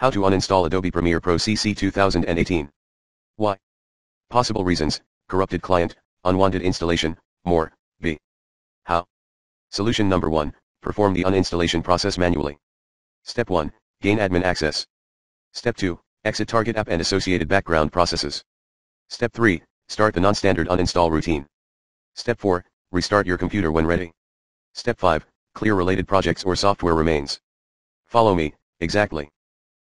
How to uninstall Adobe Premiere Pro CC 2018. Why? Possible reasons, corrupted client, unwanted installation, more, b. How? Solution number 1, perform the uninstallation process manually. Step 1, gain admin access. Step 2, exit target app and associated background processes. Step 3, start the non-standard uninstall routine. Step 4, restart your computer when ready. Step 5, clear related projects or software remains. Follow me, exactly.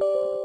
あ!